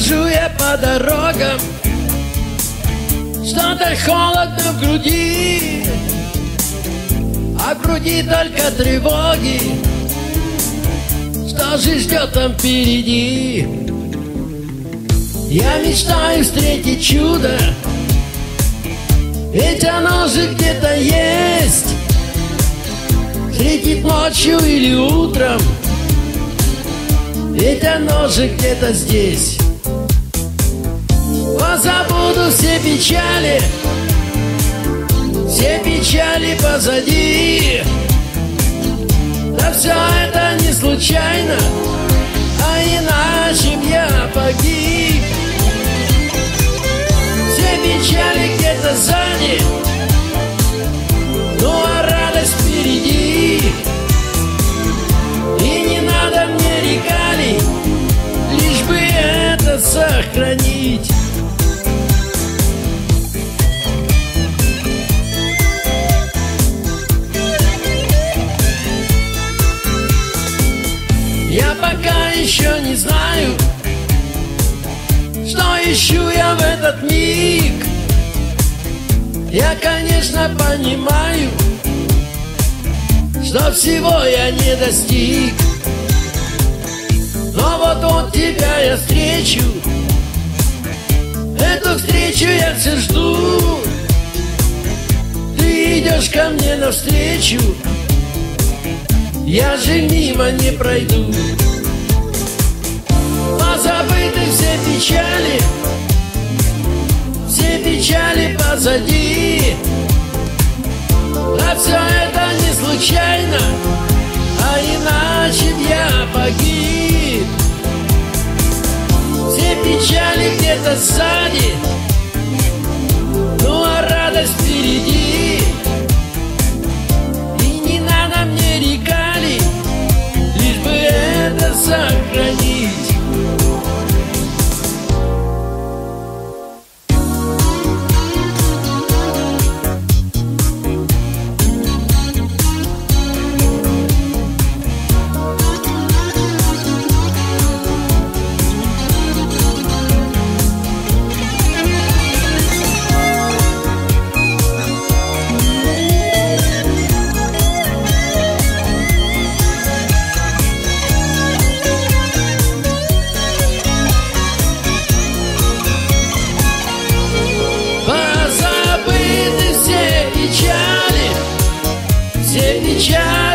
Хожу я по дорогам Что-то холодно в груди А в груди только тревоги. Что же ждет там впереди? Я мечтаю встретить чудо Ведь оно же где-то есть. Встретить ночью или утром Ведь оно же где-то здесь. Позабуду все печали Все печали позади. Да все это не случайно еще не знаю, что ищу я в этот миг. Я, конечно, понимаю, что всего я не достиг. Но вот он тебя я встречу, эту встречу я все жду. Ты идешь ко мне навстречу, я же мимо не пройду печали Все печали позади. А все это не случайно А иначе б я погиб. Все печали где-то сзади все печали Все печали позади